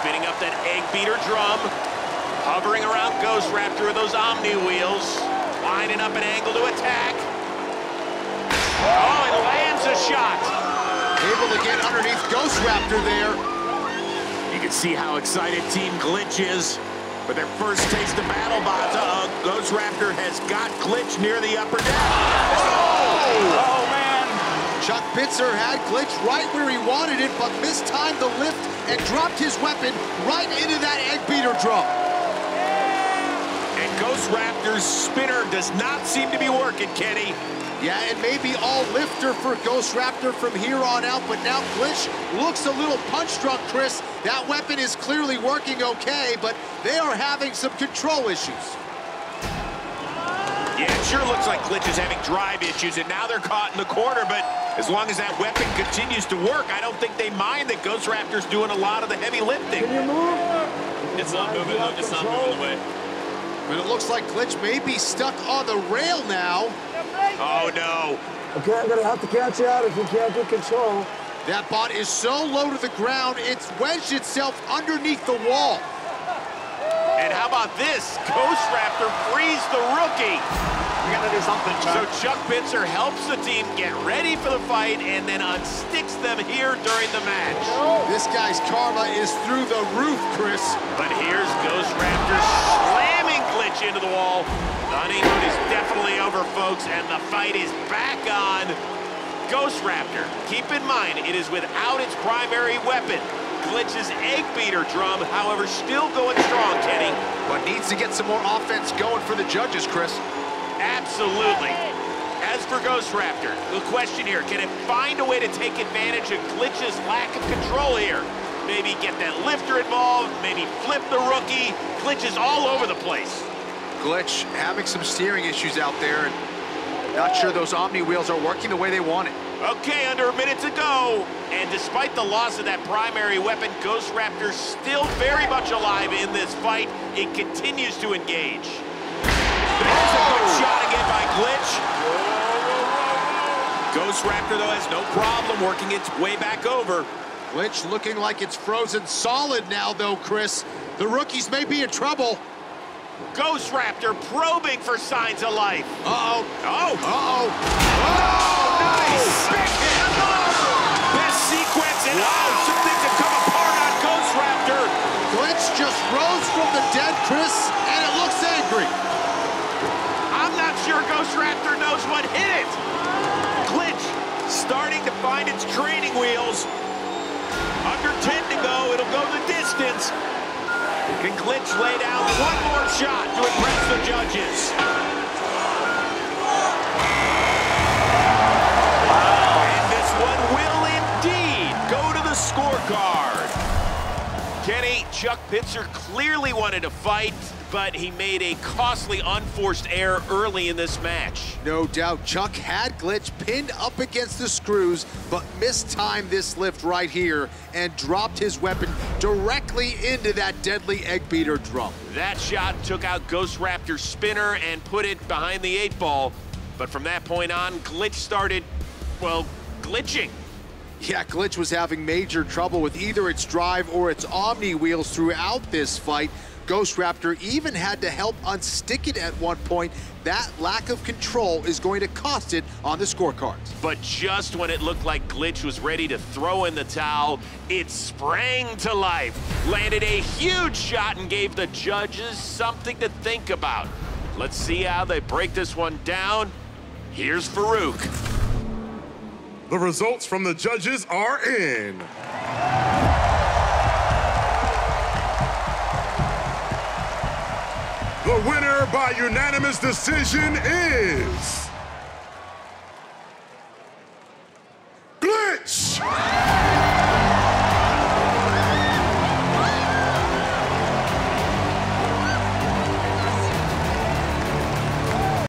spinning up that egg beater drum, hovering around Ghost Raptor with those Omni wheels, lining up an angle to attack. Oh, and lands a shot. Able to get underneath Ghost Raptor there. You can see how excited Team Glitch is. With their first taste of BattleBots, uh, Ghost Raptor has got Glitch near the upper deck. Oh! oh man! Chuck Pitzer had Glitch right where he wanted it, but mistimed the lift and dropped his weapon right into that egg beater drum. And Ghost Raptor's spinner does not seem to be working, Kenny. Yeah, it may be all lifter for Ghost Raptor from here on out, but now Glitch looks a little punch-drunk, Chris. That weapon is clearly working okay, but they are having some control issues. Yeah, it sure looks like Glitch is having drive issues, and now they're caught in the corner, but as long as that weapon continues to work, I don't think they mind that Ghost Raptor's doing a lot of the heavy lifting. Can you move? It's not moving, though. It's not moving away. But it looks like Glitch may be stuck on the rail now. Oh, no. Okay, I'm going to have to catch you out if you can't get control. That bot is so low to the ground, it's wedged itself underneath the wall. And how about this? Ghost Raptor frees the rookie. We gotta do something, Chuck. So Chuck Pitzer helps the team get ready for the fight and then unsticks them here during the match. This guy's karma is through the roof, Chris. But here's Ghost Raptor slamming Glitch into the wall. The honeymoon is definitely over, folks, and the fight is back on. Ghost Raptor, keep in mind, it is without its primary weapon. Glitch's egg beater drum, however, still going strong, Kenny. But needs to get some more offense going for the judges, Chris. Absolutely. As for Ghost Raptor, the question here, can it find a way to take advantage of Glitch's lack of control here? Maybe get that lifter involved, maybe flip the rookie. Glitch is all over the place. Glitch having some steering issues out there and not sure those Omni wheels are working the way they want it. Okay, under a minute to go. And despite the loss of that primary weapon, Ghost Raptor still very much alive in this fight. It continues to engage. There's a good oh! shot again by Glitch. Ghost Raptor, though, has no problem working its way back over. Glitch looking like it's frozen solid now, though, Chris. The rookies may be in trouble. Ghost Raptor probing for signs of life. Uh-oh. Oh. Uh-oh. Oh, nice. Big hit. Best sequence in wow. oh, something to come apart on Ghost Raptor. Glitch just rose from the dead, Chris, and it looks angry. I'm not sure Ghost Raptor knows what hit it. Glitch starting to find its training wheels. Under 10 to go, Can Glitch lay down one more shot to impress the judges? Chuck Pitzer clearly wanted to fight, but he made a costly unforced error early in this match. No doubt, Chuck had Glitch pinned up against the screws, but mistimed this lift right here and dropped his weapon directly into that deadly egg beater drum. That shot took out Ghost Raptor's spinner and put it behind the eight ball. But from that point on, Glitch started, well, glitching. Yeah, Glitch was having major trouble with either its drive or its Omni wheels throughout this fight. Ghost Raptor even had to help unstick it at one point. That lack of control is going to cost it on the scorecards. But just when it looked like Glitch was ready to throw in the towel, it sprang to life, landed a huge shot, and gave the judges something to think about. Let's see how they break this one down. Here's Faruq. The results from the judges are in. The winner by unanimous decision is...